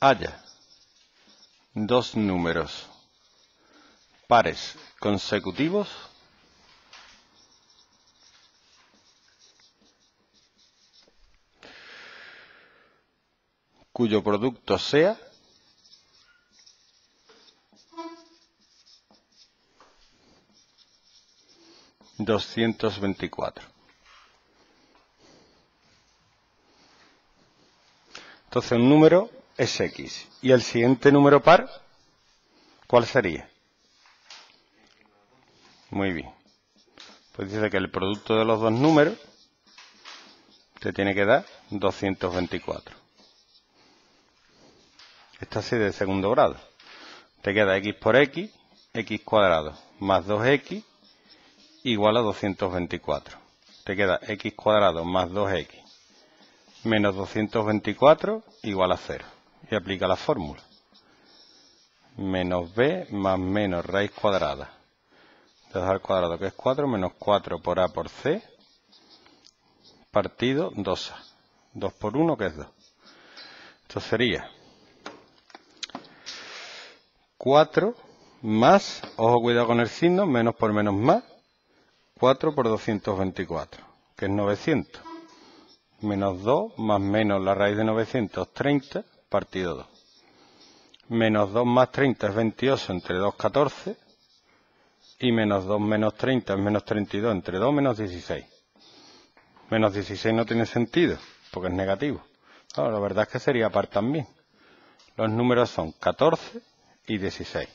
haya dos números. Pares consecutivos. Cuyo producto sea doscientos veinticuatro. Entonces un número es X. ¿Y el siguiente número par? ¿Cuál sería? Muy bien. Pues dice que el producto de los dos números te tiene que dar 224. Esto así de segundo grado. Te queda x por x, x cuadrado, más 2x, igual a 224. Te queda x cuadrado más 2x, menos 224, igual a 0. Y aplica la fórmula. Menos b más menos raíz cuadrada. De 2 al cuadrado, que es 4, menos 4 por a por c, partido 2a. 2 por 1, que es 2. Esto sería 4 más, ojo cuidado con el signo, menos por menos más, 4 por 224, que es 900. Menos 2 más menos la raíz de 930 partido 2. Menos 2 más 30 es 28 entre 2, 14. Y menos 2 menos 30 es menos 32 entre 2 menos 16. Menos 16 no tiene sentido, porque es negativo. la verdad es que sería par también. Los números son 14 y 16.